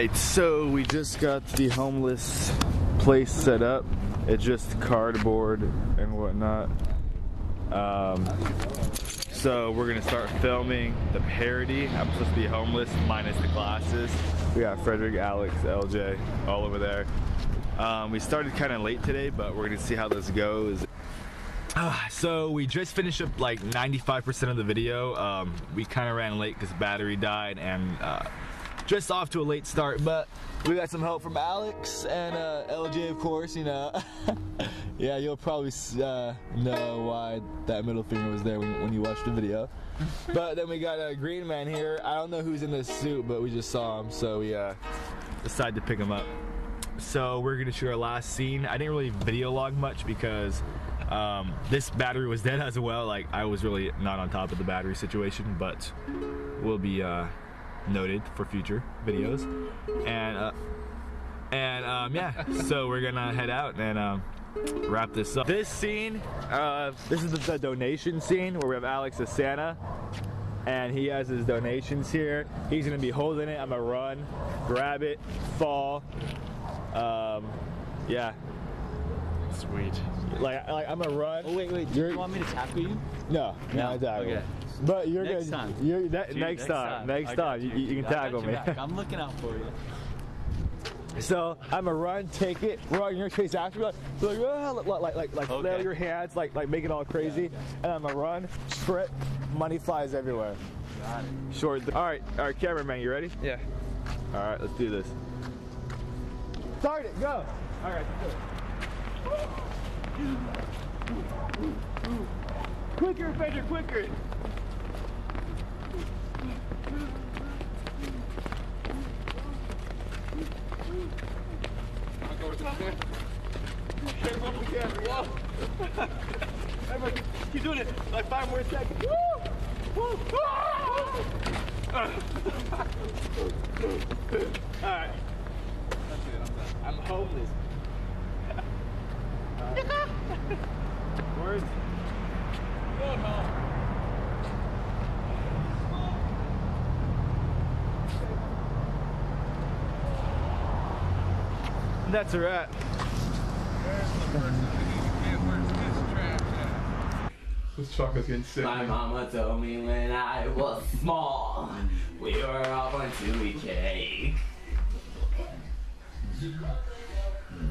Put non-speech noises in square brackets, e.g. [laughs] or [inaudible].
Alright, so we just got the homeless place set up. It's just cardboard and whatnot. Um, so we're gonna start filming the parody. I'm supposed to be homeless minus the glasses. We got Frederick, Alex, LJ, all over there. Um, we started kind of late today, but we're gonna see how this goes. Ah, so we just finished up like 95% of the video. Um, we kind of ran late because battery died and uh, just off to a late start, but we got some help from Alex and uh, LJ, of course. You know, [laughs] yeah, you'll probably uh, know why that middle finger was there when, when you watch the video. [laughs] But then we got a green man here. I don't know who's in this suit, but we just saw him, so we uh, decided to pick him up. So we're gonna shoot our last scene. I didn't really video log much because um, this battery was dead as well. Like I was really not on top of the battery situation, but we'll be uh, noted for future videos. And uh, and um, yeah, [laughs] so we're gonna head out and um, wrap this up. This scene, uh, this is the, the donation scene where we have Alex as Santa. And he has his donations here. He's gonna be holding it. I'm gonna run, grab it, fall. Um, yeah, Sweet. like, like I'm gonna run. Oh wait, wait. Do You're- you want me to tackle you? No, No? not tackle. Okay. But you're Next gonna. time. You're that, Dude, next, time. Next I got time, you, you can I got tackle me. back. I'm looking out for you. [laughs] so I'm gonna run, take it, run your chase after me, like like ah, like like like, like flail Okay. your hands, like like make it all crazy, and I'm gonna run, sprint, money flies everywhere. Got it. Short. All right, all right, cameraman, you ready? Yeah. All right, let's do this. Start it, go. All right, it. Quicker, Frederick, quicker. Keep doing it. Like five more seconds. Woo! Woo! Ah! [laughs] All right. I'm homeless. Words. That's a wrap. This chocolate's getting sick. My mama told me when I was small, we were all going to eat cake. Mm.